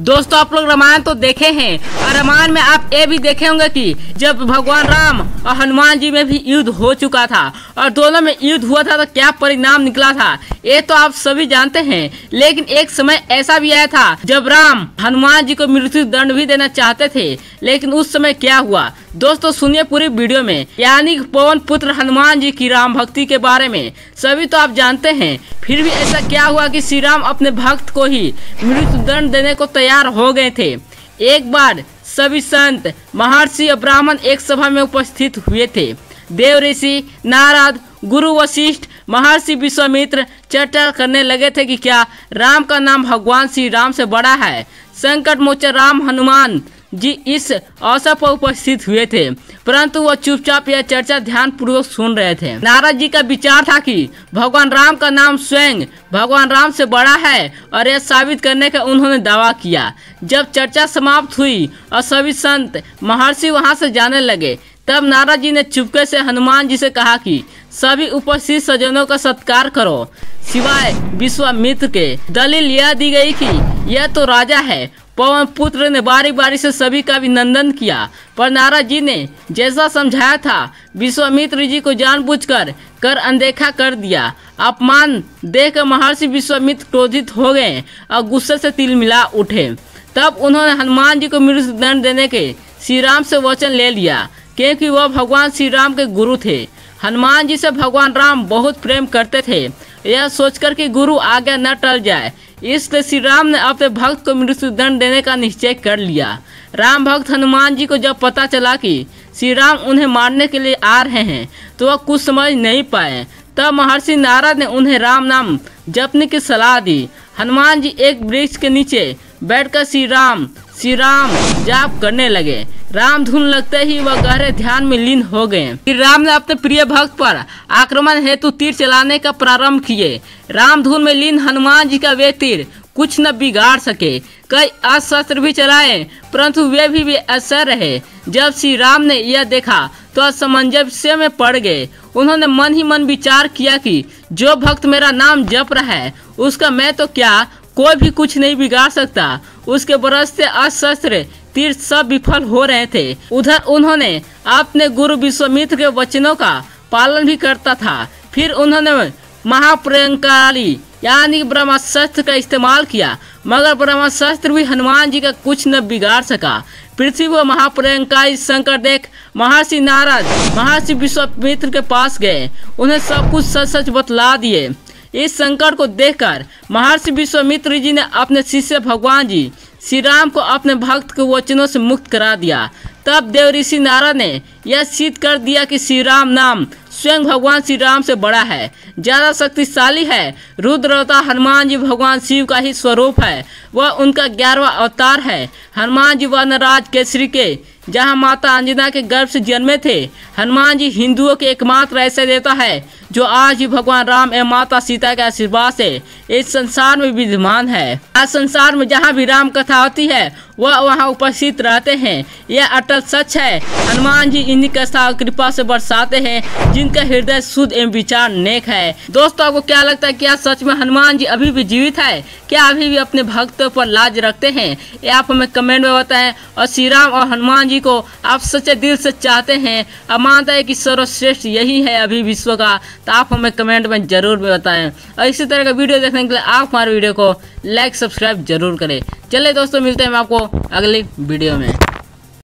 दोस्तों, आप लोग रामायण तो देखे हैं, और रामायण में आप ये भी देखे होंगे कि जब भगवान राम और हनुमान जी में भी युद्ध हो चुका था, और दोनों में युद्ध हुआ था तो क्या परिणाम निकला था, ये तो आप सभी जानते हैं। लेकिन एक समय ऐसा भी आया था, जब राम हनुमान जी को मृत्यु दंड भी देना चाहते थे, लेकिन उस समय क्या हुआ? दोस्तों, सुनिए पूरी वीडियो में। यानी पवन पुत्र हनुमान जी की राम भक्ति के बारे में। सभी तो आप जानते हैं, फिर भी ऐसा क्या हुआ कि श्री राम अपने भक्त को ही मृत्यु दंड देने को तैयार हो गए थे। एक बार सभी संत, महर्षि और ब्राह्मण एक सभा में उपस्थित हुए थे। देव ऋषि, नारद, गुरु वशिष्ठ, महर्षि विश्वामित्र चर्चा करने लगे थे कि क्या राम का नाम भगवान श्री राम से बड़ा है। संकट मोचन राम हनुमान जी, इस अवसर पर उपस्थित हुए थे। परंतु वह चुपचाप यह चर्चा ध्यान पूर्वक सुन रहे थे। नारद जी का विचार था कि भगवान राम का नाम स्वयं भगवान राम से बड़ा है और यह साबित करने का उन्होंने दावा किया। जब चर्चा समाप्त हुई और सभी संत महर्षि वहाँ से जाने लगे, तब नारद जी ने चुपके से हनुमान जी से कहा कि सभी उपस्थित सज्जनों का सत्कार करो। सिवाय विश्वामित्र के, दलील यह दी गई कि यह तो राजा है पवन पुत्र ने बारी बारी से सभी का अभिनंदन किया। पर नारा जी ने जैसा समझाया था, विश्वामित्र जी को जानबूझकर कर अनदेखा कर दिया। अपमान देख महर्षि विश्वामित्र क्रोधित हो गए और गुस्से से तिल मिला उठे। तब उन्होंने हनुमान जी को मृत्यु दंड देने के श्री राम से वचन ले लिया, क्योंकि वह भगवान श्री राम के गुरु थे। हनुमान जी से भगवान राम बहुत प्रेम करते थे। यह सोचकर कि गुरु आगे न टल जाए। इसलिए श्री राम ने अपने भक्त को मृत्यु दंड देने का निश्चय कर लिया। राम भक्त हनुमान जी को जब पता चला कि श्री राम उन्हें मारने के लिए आ रहे हैं तो वह कुछ समझ नहीं पाए। तब महर्षि नारद ने उन्हें राम नाम जपने की सलाह दी। हनुमान जी एक वृक्ष के नीचे बैठकर श्री राम श्री राम जाप करने लगे। राम धुन लगते ही वह गहरे ध्यान में लीन हो गए। फिर राम ने अपने प्रिय भक्त पर आक्रमण हेतु तीर चलाने का प्रारंभ किए। राम धुन में लीन हनुमान जी का वे तीर कुछ न बिगाड़ सके। कई अस्त्र भी चलाए परंतु वे भी, भी असर रहे। जब श्री राम ने यह देखा तो असमंजस्य में पड़ गए। उन्होंने मन ही मन विचार किया कि जो भक्त मेरा नाम जप रहा है उसका मैं तो क्या कोई भी कुछ नहीं बिगाड़ सकता। उसके बरस बरसते अस्त्र तीर सब विफल हो रहे थे। उधर उन्होंने अपने गुरु विश्वामित्र के वचनों का पालन भी करता था। फिर उन्होंने महाप्रयंकारी, यानी ब्रह्मास्त्र का इस्तेमाल किया, मगर ब्रह्मास्त्र भी हनुमान जी का कुछ न बिगाड़ सका। पृथ्वी व महाप्रयंकारी शंकर देख, महर्षि नारद, महर्षि विश्वामित्र के पास गए। उन्हें सब कुछ सच सच बतला दिए। इस संकट को देखकर महर्षि विश्वामित्र जी ने अपने शिष्य भगवान जी श्री राम को अपने भक्त के वचनों से मुक्त करा दिया। तब देव ऋषि नारा ने यह सिद्ध कर दिया कि श्री राम नाम स्वयं भगवान श्री राम से बड़ा है। ज़्यादा शक्तिशाली है रुद्रवता हनुमान जी भगवान शिव का ही स्वरूप है। वह उनका ग्यारहवा अवतार है। हनुमान जी वनराज केसरी के जहाँ माता अंजना के गर्भ से जन्मे थे, हनुमान जी हिंदुओं के एकमात्र ऐसे देवता है, जो आज भी भगवान राम एवं माता सीता के आशीर्वाद से इस संसार में विद्यमान है। आज संसार में जहाँ भी राम कथा होती है, वह वहाँ उपस्थित रहते हैं। यह अटल सच है। हनुमान जी इन्हीं कथा और कृपा से बरसाते हैं, जिनका हृदय शुद्ध एवं विचार नेक है। दोस्तों, आपको क्या लगता है क्या सच में हनुमान जी अभी भी जीवित है? क्या अभी भी अपने भक्तों पर लाज रखते हैं? ये आप हमें कमेंट में बताएँ। और श्री राम और हनुमान जी को आप सच्चे दिल से चाहते हैं और मानता है कि सर्वश्रेष्ठ यही है अभी विश्व का तो आप हमें कमेंट में ज़रूर बताएँ। और इसी तरह का वीडियो देखने के लिए आप हमारे वीडियो को लाइक सब्सक्राइब ज़रूर करें। चले दोस्तों, मिलते हैं हम आपको अगली वीडियो में।